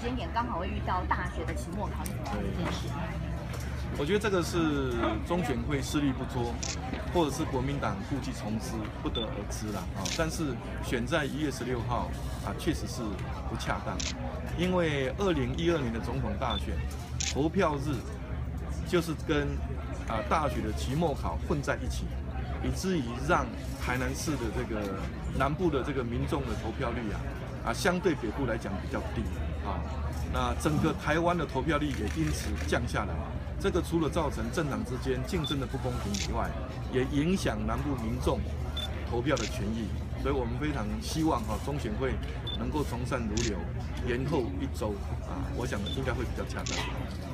间点刚好会遇到大学的期末考，你怎么看这件事？我觉得这个是中选会势力不足，或者是国民党故技重施，不得而知啦啊。但是选在一月十六号啊，确实是不恰当，因为二零一二年的总统大选投票日就是跟啊大学的期末考混在一起，以至于让台南市的这个南部的这个民众的投票率啊啊相对北部来讲比较低啊。那整个台湾的投票率也因此降下来。这个除了造成政党之间竞争的不公平以外，也影响南部民众投票的权益，所以我们非常希望哈中选会能够从善如流，延后一周啊，我想应该会比较恰当。